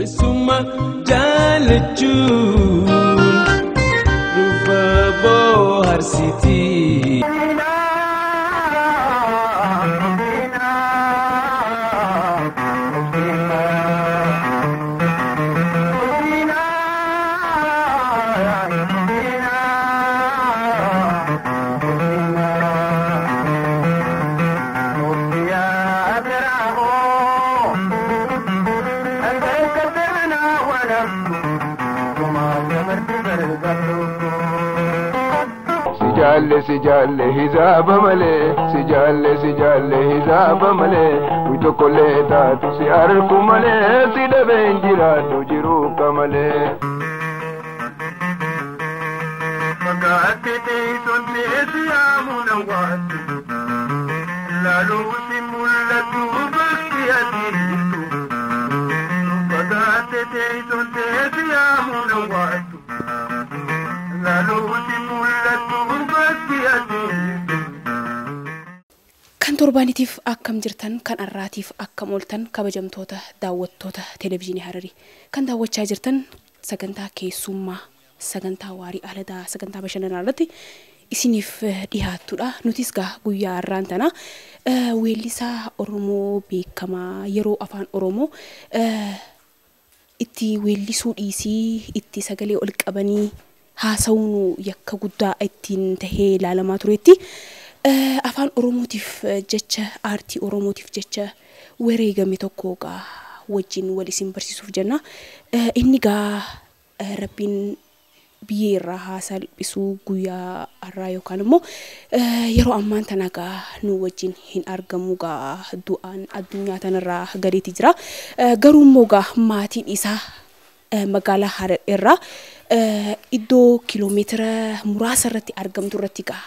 Resuma jalejun Rufa bohar siti booharsitii. Sijaalle sijaalle hizaaba malee sijaalle sijaalle hizaaba malee wi tokkollee taatu si arku malee si dhabeen jiraadhu jiruu qamalee. Fagaatte teessoon teessi yaamuun hawaasi laaluu si mul'atu Kan torbaanitiif akkam jirtan kan har'aatiif akkam ooltan kabajamtoota daawwattoota televezyiinii Hararii kan daawwachaa jirtan sagantaa keessummaa sagantaa waarii aladaa sagantaa bashannanaa irratti isiniif eh, dhiyaattudha. Nutis gaa guyyaa har'aan tana eh, weellisaa Oromoo beekamaa yeroo afaan Oromoo eh, itti weellisuu dhiisii itti sagalee ol qabanii haasawuun yakka guddaa ittiin tahee ilaalamaa turetti afaan oromootiif eh, jecha aartii oromootiif jecha wareegame tokko gaa wajjin wal isin barsiisuuf jenna. Eh, inni gaa eh, rabbiin biyyee irraa haa salphisuu guyyaa har'aa yookaan immoo eh, yeroo ammaan tana gaa nu wajjin hin argamu gaa du'aan addunyaa tanarraa gadiitti jira. Eh, garuu immoo gaa maatiin isaa eh, magaalaa Harar irraa eh, iddoo kiiloomeetira muraasa irratti argamtu irratti gaa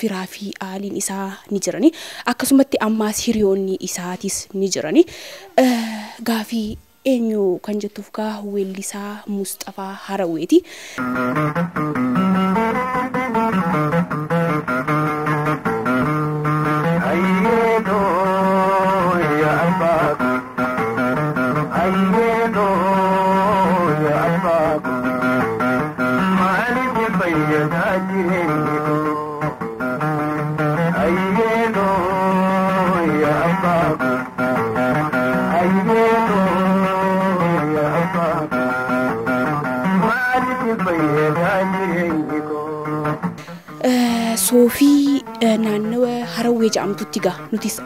firaa fi aaliin isaa ni jirani akkasumatti ammaas hiriyoonni isaatis ni jirani gaafii eenyu kan jettuuf gaa weellisaa Mustafaa Haraweeti.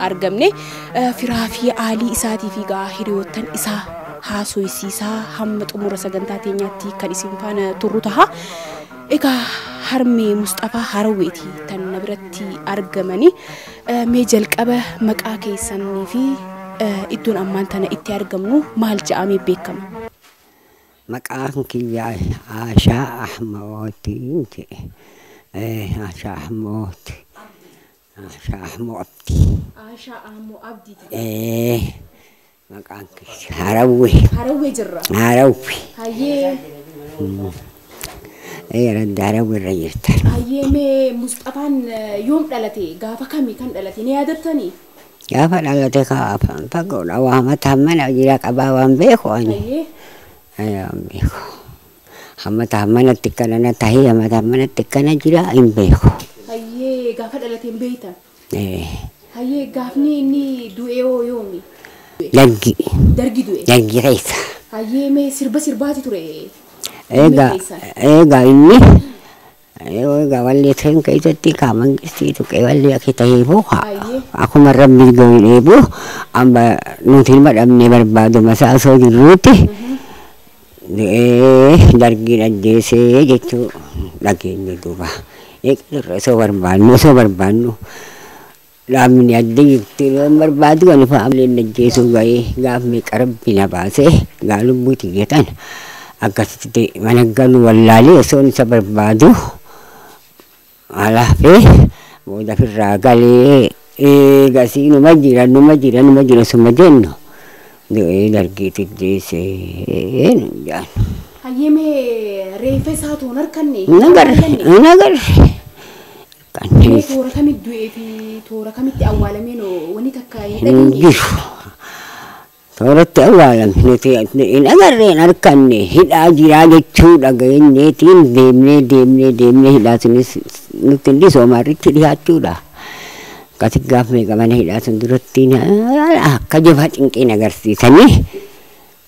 Argamne eh, firaa fi aalii isaatii fi gaa hiriyoottan isaa haasoysiisaa hamma xumura sagantaa teenyaatti kan isin faana turru taha egaa harmee Mustafaa Harawweeti tan na biratti argamani Eh, mee jalqaba maqaa keessanii fi eh, iddoon ammaan tana itti argamnu maal jedhamee beekama Maqaan kiyya Aashaa Ahmootiin jedhe. Eh, Aashaa Eh, maqaan. Harawwee jirra hayyee Eh, radda Harawwi irra jirtan. Hayyee mee Mustafaan eh, yoom dhalate gaafa kamii kan dhalate ni yaadattanii? Gaafa dhalate kaafan fagoodha waa mataan mana jira qabaa waan beeku ani. Hayyee Eh, waan beeku. Hammataan manatti akkana na tahee hammataan manatti akkana jira hin beeku. Gaafa dhalate hin beektan. Eh, Hayyee gaafni inni du'ee hoo yoomi? Daggi. Dargi du'e. Daggi keessa. Hayyee mee sirba sirbaati ture? Egaa egaa inni egaa wallee ta'een keessatti qaaman qisiitu wallee akka ta'eefu Ayyee. akkuma rabbi gaheefu amma nuti ilma dhabnee barbaadu masaa osoo jirruutti dargii dhaggeessee jechuu dhageenya duuba eso barbar no eso barbar no ላምን ያደግት መርባት ገንፋ ብሌን ጀሱ ጋይ ጋፍ ሚቀርብ ቢነባሴ ጋልቡት ጌታን akkasitti managgalu wallaalee osoon isa barbaadu alaafee booda ofirraa galee eegasii numa jira numa jira numa jira suma jennu du'ee dargiitu deesse nu jaanu. Hayyeme reeffa isaa tuun harkanne. Nagarre nagarre. Mee toora kamitti du'ee fi toora kamitti awwaalameen wanni takka hin dhageenye? Tooratti awwaalame nuti hin agarree hin harkanne hidhaa jiraa jechuu dhageenyeetiin deemnee deemnee deemnee hidhaa sunis nutti hin disoomaarritti dhiyaachuudha. Akkasi gaaf meeqa mana hidhaa sun duratti akka jabaa cinqiin agarsiisanii.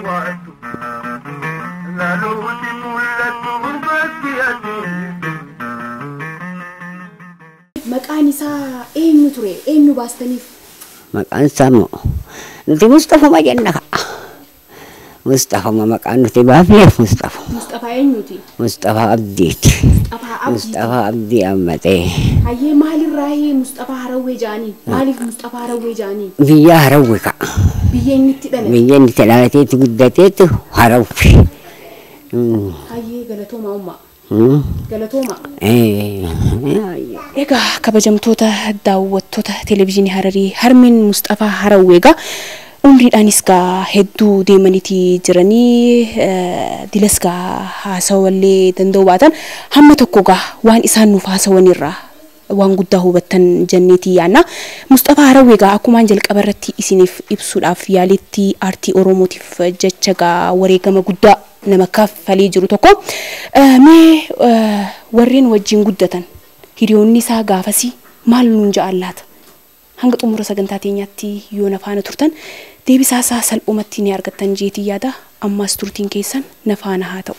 بعد نالوت ولت غربت بيدي مكان إسا إنو تري إنو باستنيف مكان سامو نتي مصطفى ما جنها مصطفى ما مكان نتي بافيف مصطفى مصطفى إنوتي مصطفى أبديت مصطفى أبدي أمتي هاي مال الراهي مصطفى هروي جاني مالك مصطفى هروي جاني بيا هروي كأ biyya harawwe ka'a. Biyya inni itti dhalate. Biyya inni itti dhalateetu guddateetu harawwe. Mm, Hayyee galatooma ummaa. mm, Galatooma. eh, Egaa kabajamtoota daawwattoota televezyiinii Hararii harmeen Mustafaa Harawwee egaa umriidhaanis gaa hedduu deemaniiti jiranii eh, dilas gaa haasawallee danda'u baatan hamma tokko gaa waan isaan nuuf haasawanirraa waan guddaa hubattan jenneeti yaanna. Mustafaa Harawwee gaa akkumaan jalqaba irratti isiniif ibsuudhaaf yaalitti aartii Oromootiif jecha gaa wareegama guddaa nama kaffalee jiru tokko eh, mee eh, warreen wajjin guddatan hiriyoonni isaa gaafasii maal nuun ja'an laata? Hanga xumura sagantaa teenyaatti yoo na faana turtan deebisaa isaa salphumatti ni argattan jeetii yaada ammaas turtiin keessan na faana haa ta'u.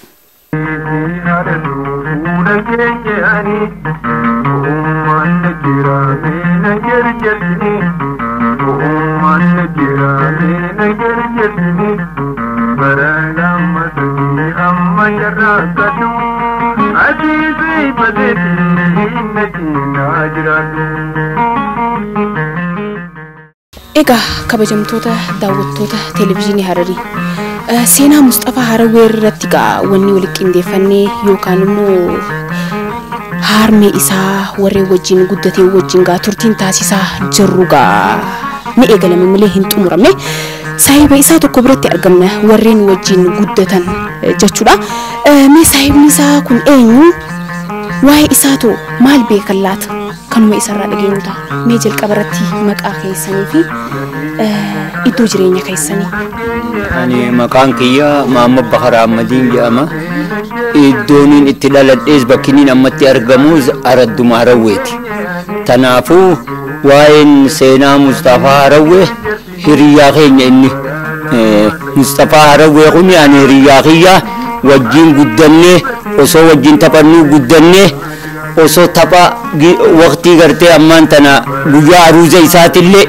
Egaa kabajamtoota daawwattoota televezyiinii Hararii eh, irratti gaa wanni walitti qindeeffannee yookaan immoo harmee isaa warreen wajjin guddatee wajjin gaa turtiin taasisaa jirru gaa ni eegalame malee hin xumuramne saahiba isaa tokko biratti argamna warreen wajjin guddatan eh, jechuudha. Eh, Mee saahibni isaa kun eenyu? Waa'ee isaatu maal beekan laata? Kanuma isarraa dhageenyu ta'a. Mee jalqaba irratti maqaa keessanii fi eh, iddoo jireenya keessanii. Ani maqaan kiyya Maamma Bakar Ahmadiin jedhama. Iddoon itti dhaladhees bakki ammatti argamus Aradduma Harawweeti. Tanaafuu waa'een seenaa Mustafaa Harawwee hiriyyaa keenya inni. Eh, Mustafaa Harawwee kun ani hiriyyaa kiyya wajjin guddannee osoo wajjin taphannuu guddannee osoo tapha gi- waqtii gartee ammaan tana guyyaa aruuza isaatillee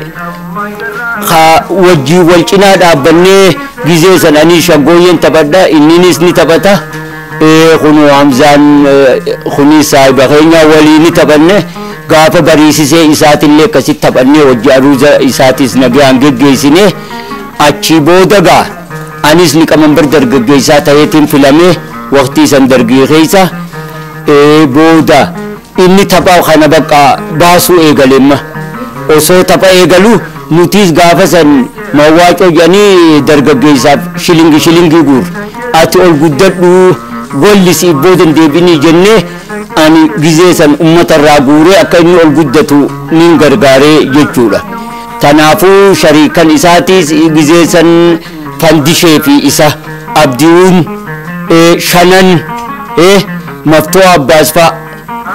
ka wajjii wal cinaa dhaabbannee gizee san ani shaggooyyeen taphadha inninis ni taphata Eh, kunu hamzaan eh, kunis saahiba keenya walii ni taphanne gaafa bariisisee isaatillee akkasitti taphannee wajji aruuza isaatis nagaan geggeessine achi booda gaa anis liqamambar dargaggeessaa ta'eetiin filamee waqtii san dargii keessa eh, booda inni tapha kana bakka baasuu eegalemma osoo tapha eegalu nutis gaafa san mawwaacoo jedhanii dargaggeessaaf shilingi shilingii guur ati ol guddadhu golli si booda hin deebinii jennee ani gizee san ummata irraa guuree akka inni ol guddatu nin gargaaree jechuudha. Kanaafuu shariikan isaatiis gizee san fandishee fi isa eh, shanan eh, maftoo abbaas fa'a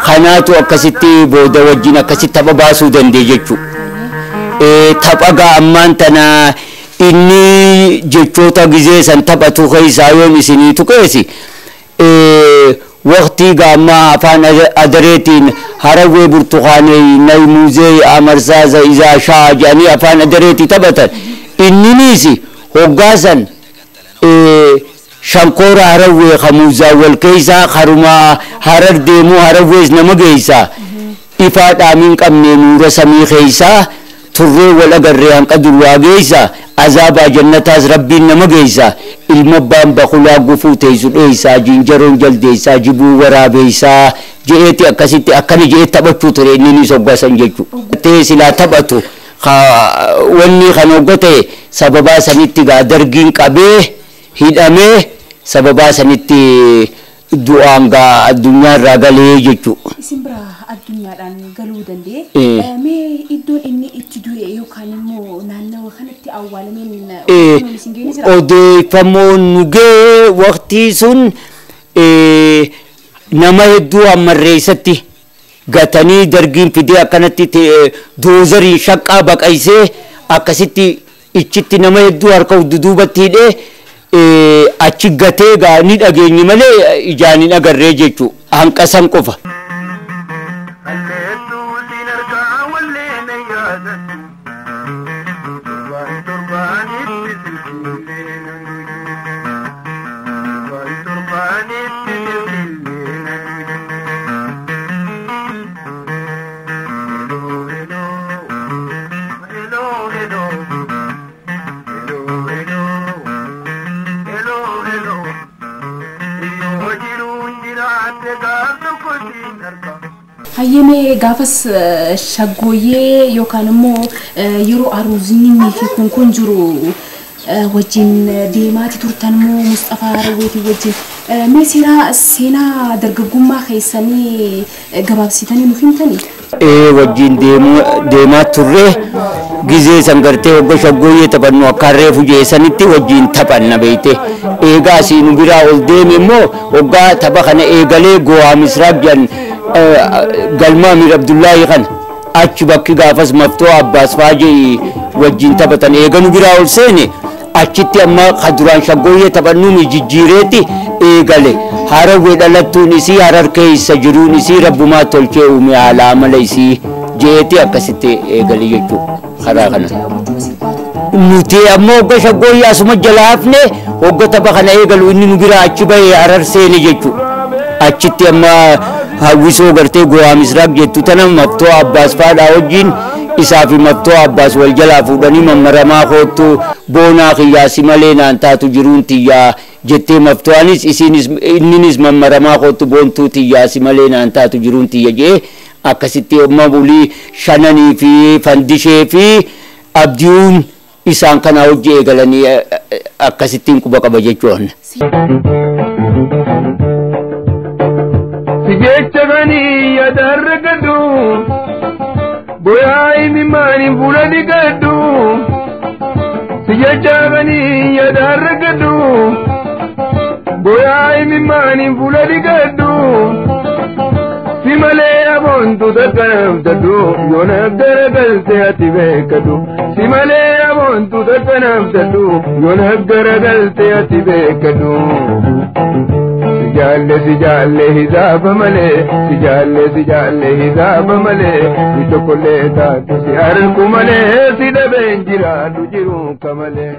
kanaatu akkasitti booda wajjin akkasitti tapha baasuu danda'e jechuudha. Eh, tapha gaa ammaan tana inni jechoota gizee san taphatu keessaa yoon isinii tuqeesi eh, waqtii gaa ammaa afaan Ada- adareetiin harawwee burtukaanee naymuuzee amarsaasa izaa shaa jedhanii afaan adareetii taphatan inninis hoggaa san شنکورا هروی خموزا والکیسا خرما هرگز دیمو هرگز نمگیسا ایفاد آمین کم نیمور سمی خیسا تره ولگر ریان قدر واگیسا جنت از ربی نمگیسا علم بان بخلا گفو تیزن ایسا جنجرون جلدیسا جبو ورابیسا جهت اکسیت اکنی جهت جئت تبتو تره نینی سبگا سنججو تیسلا تبتو. wanni kan hojjate sababaa sanitti gaa dargiin qabee hidhamee sababaa sanitti du'aan addunyaa irraa galee jechuu Isin bira addunyaadhaan galuu danda'e. Mee iddoon inni itti du'e yookaan immoo naannawa kanatti awwaalameen odeeffamoon nu gee waqtii sun nama hedduu hammarreessatti gatanii dargiin fidee akkanatti doozarii shaqqaa baqaysee akkasitti ichitti nama hedduu harka duduubatti hidhee achi gatee gaa ni dhageenye malee ijaan hin agarree jechuu hanqasan qofa. Alleettuu siin Namni gaafas shaggooyyee yookaan immoo yeroo aruuzinni fi kun kun jiru wajjin deemaati turtan immoo Mustafaa Raweetii wajjin. Mee seera seenaa dargaggummaa keessanii gabaabsitanii nuuf himtanii? Ee wajjin deemaa turre ጊዜ ሰንገርቴ ወገ ሸጎዬ ተፈኖ አካሬ ፉጄ ሰኒቲ ወጂን ተፈነ ቤቴ ኤጋ ሲኑ ቢራ ኦልዴም ሞ ወጋ ተበኸነ ኤገሌ ጎዋ ምስራቅ ጀን go'aa misraaq jedhan galma amir abdullaahi kana achi bakki gaafas maftoo abbaas faajee wajjin taphatan eeganu biraa ol seene achitti amma ka duraan shaggooyyee taphannuun jijjiireetti eegale harawwee dhalattuun isii harar keessa jiruun isii rabbumaa tolchee uume haala amala isii jeeti akkasitti eegale jechuu karaa kana. nuti ammoo hogga shaggooyyee asuma jala hafne hogga tapha kana eegalu inni nu biraa achi bahee harar seene jechuu achitti amma hawwisoo gartee go'aa misraaq jettu tana maftoo abbaas faadhaa wajjin isaa fi maftoo abbaas wal jalaa fuudhanii mammaramaa koottu. Boonaa kiyyaasi malee naan taatu jiruun tiyyaa jettee maftoanis isiinis inninis mammaramaa koottu boontuu tiyyaasi malee naan taatu jiruun tiyya jee. Akkasitti amma bulii shananii fi fandishee fi abdiuun isaan kana hojii eegalanii eh, eh, akkasittiin quba qaba jechuun. jecha ya darra gadhu goyaa imimmaanii fuula ni gadhu si jecha ganii ya darra gadhu goyaa imimmaanii fuula ni gadhu si malee aboontu takkanaaftattu yoonaaf garagalte ati beekatu si malee aboontu takkanaaftattu yoonaaf garagalte ati beekatu. Jaalle si jaalle hisaaba malee si jaalle si jaalle hisaaba malee si tokkollee taatu si argu malee si dhabeen jiraadhu jiru ka malee.